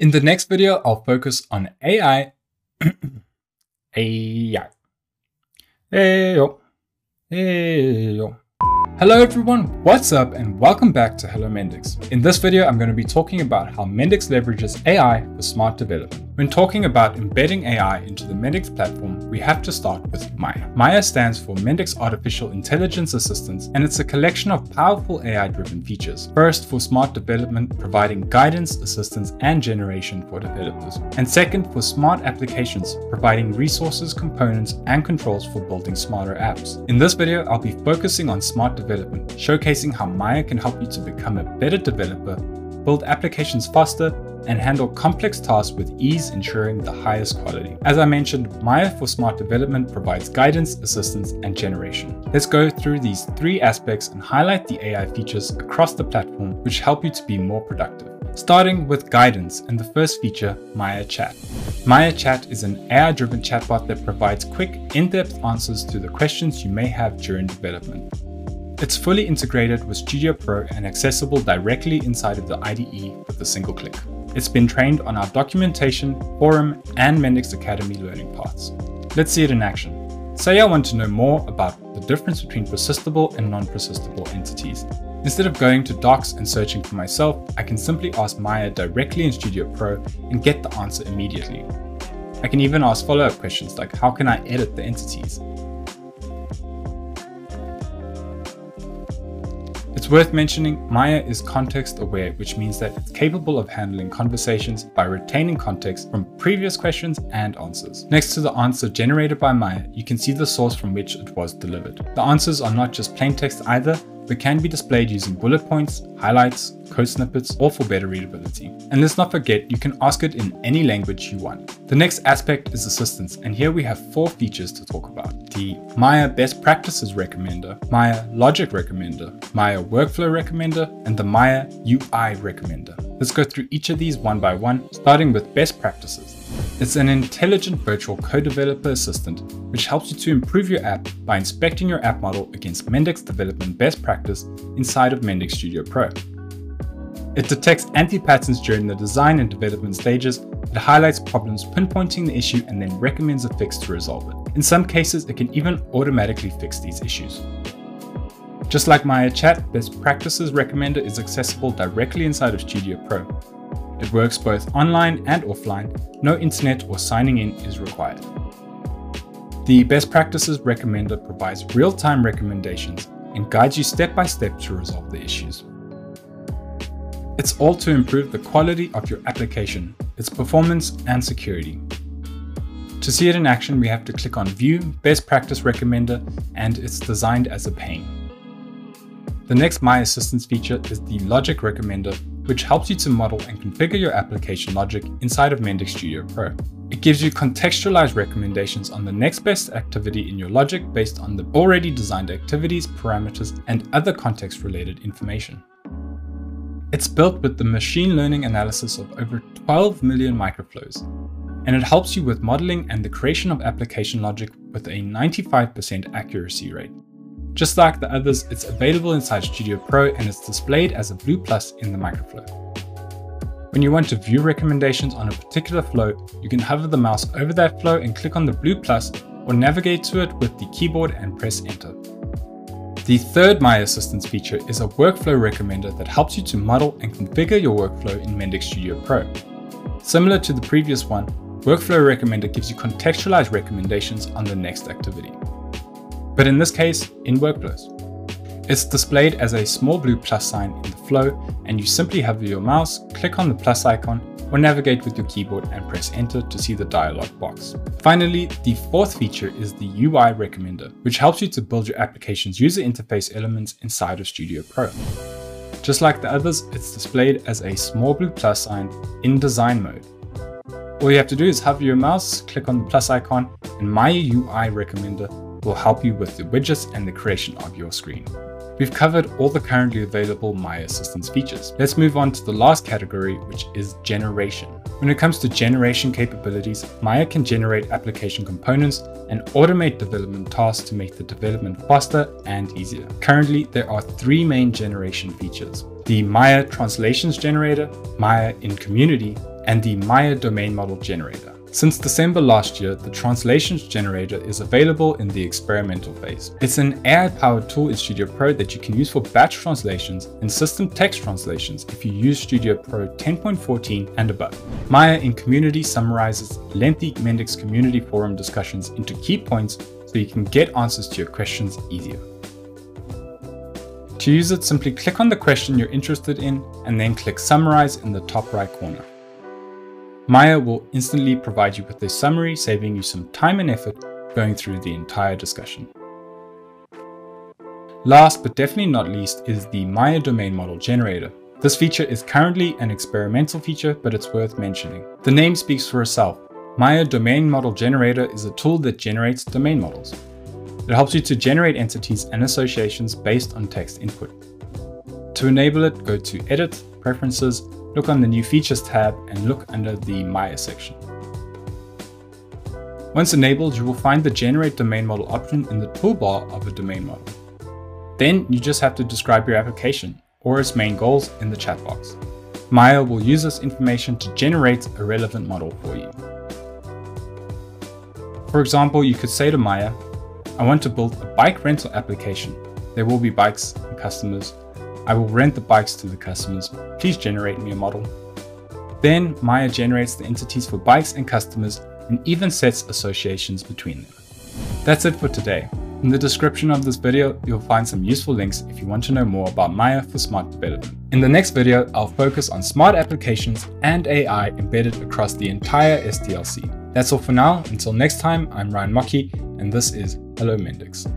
In the next video, I'll focus on AI. AI. Hey yo. Hey yo. Hello everyone, what's up and welcome back to Hello Mendix. In this video, I'm going to be talking about how Mendix leverages AI for smart development. When talking about embedding AI into the Mendix platform, we have to start with Maia. Maia stands for Mendix Artificial Intelligence Assistance and it's a collection of powerful AI-driven features. First, for smart development, providing guidance, assistance, and generation for developers. And second, for smart applications, providing resources, components, and controls for building smarter apps. In this video, I'll be focusing on smart development development, showcasing how Maia can help you to become a better developer, build applications faster, and handle complex tasks with ease, ensuring the highest quality. As I mentioned, Maia for Smart Development provides guidance, assistance, and generation. Let's go through these three aspects and highlight the AI features across the platform which help you to be more productive. Starting with guidance and the first feature, Maia Chat. Maia Chat is an AI-driven chatbot that provides quick, in-depth answers to the questions you may have during development. It's fully integrated with Studio Pro and accessible directly inside of the IDE with a single click. It's been trained on our documentation, forum, and Mendix Academy learning paths. Let's see it in action. Say I want to know more about the difference between persistible and non-persistible entities. Instead of going to docs and searching for myself, I can simply ask Maia directly in Studio Pro and get the answer immediately. I can even ask follow-up questions like how can I edit the entities? Worth mentioning Maia is context aware, which means that it's capable of handling conversations by retaining context from previous questions and answers. Next to the answer generated by Maia, you can see the source from which it was delivered. The answers are not just plain text either, but can be displayed using bullet points, highlights, code snippets, or for better readability. And let's not forget, you can ask it in any language you want. The next aspect is assistance, and here we have four features to talk about. The Maia Best Practices Recommender, Maia Logic Recommender, Maia Workflow Recommender, and the Maia UI Recommender. Let's go through each of these one by one, starting with best practices. It's an intelligent virtual co-developer assistant which helps you to improve your app by inspecting your app model against Mendix development best practice inside of Mendix Studio Pro. It detects anti-patterns during the design and development stages, it highlights problems pinpointing the issue and then recommends a fix to resolve it. In some cases, it can even automatically fix these issues. Just like Maia Chat, Best Practices Recommender is accessible directly inside of Studio Pro. It works both online and offline, no internet or signing in is required. The Best Practices Recommender provides real-time recommendations and guides you step by step to resolve the issues. It's all to improve the quality of your application, its performance and security. To see it in action, we have to click on View, Best Practice Recommender, and it's designed as a pane. The next Maia Assistance feature is the Logic Recommender, which helps you to model and configure your application logic inside of Mendix Studio Pro. It gives you contextualized recommendations on the next best activity in your logic based on the already designed activities, parameters, and other context-related information. It's built with the machine learning analysis of over 12 million microflows, and it helps you with modeling and the creation of application logic with a 95% accuracy rate. Just like the others, it's available inside Studio Pro and it's displayed as a blue plus in the microflow. When you want to view recommendations on a particular flow, you can hover the mouse over that flow and click on the blue plus or navigate to it with the keyboard and press enter. The third Maia Assistance feature is a workflow recommender that helps you to model and configure your workflow in Mendix Studio Pro. Similar to the previous one, Workflow Recommender gives you contextualized recommendations on the next activity but in this case, in workflows. It's displayed as a small blue plus sign in the flow, and you simply hover your mouse, click on the plus icon, or navigate with your keyboard and press enter to see the dialog box. Finally, the fourth feature is the UI Recommender, which helps you to build your application's user interface elements inside of Studio Pro. Just like the others, it's displayed as a small blue plus sign in design mode. All you have to do is hover your mouse, click on the plus icon, and Maia UI Recommender will help you with the widgets and the creation of your screen. We've covered all the currently available Maia Assistance features. Let's move on to the last category, which is generation. When it comes to generation capabilities, Maia can generate application components and automate development tasks to make the development faster and easier. Currently, there are three main generation features. The Maia Translations Generator, Maia in Community, and the Maia domain model generator. Since December last year, the translations generator is available in the experimental phase. It's an AI-powered tool in Studio Pro that you can use for batch translations and system text translations if you use Studio Pro 10.14 and above. Maia in Community summarizes lengthy Mendix community forum discussions into key points so you can get answers to your questions easier. To use it, simply click on the question you're interested in and then click Summarize in the top right corner. Maia will instantly provide you with a summary, saving you some time and effort going through the entire discussion. Last but definitely not least is the Maia domain model generator. This feature is currently an experimental feature, but it's worth mentioning. The name speaks for itself. Maia domain model generator is a tool that generates domain models. It helps you to generate entities and associations based on text input. To enable it, go to Edit, Preferences, look on the New Features tab and look under the Maia section. Once enabled, you will find the Generate Domain Model option in the toolbar of a domain model. Then you just have to describe your application or its main goals in the chat box. Maia will use this information to generate a relevant model for you. For example, you could say to Maia, I want to build a bike rental application. There will be bikes and customers I will rent the bikes to the customers. Please generate me a model. Then Maia generates the entities for bikes and customers and even sets associations between them. That's it for today. In the description of this video, you'll find some useful links if you want to know more about Maia for smart development. In the next video, I'll focus on smart applications and AI embedded across the entire SDLC. That's all for now. Until next time, I'm Ryan Mockey, and this is Hello Mendix.